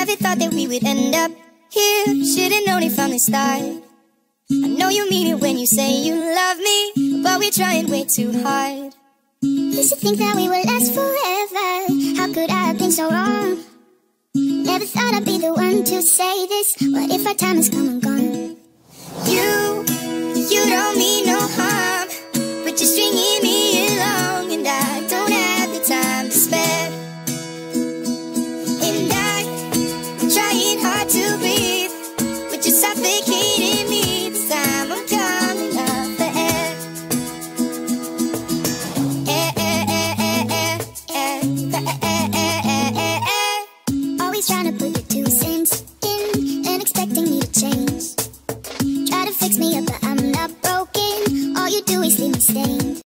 Never thought that we would end up here Should've known it from the start I know you mean it when you say you love me But we're trying way too hard Used to think that we would last forever How could I have been so wrong? Never thought I'd be the one to say this What if our time has come and gone? two cents in and expecting me to change. Try to fix me up, but I'm not broken. All you do is leave me stained.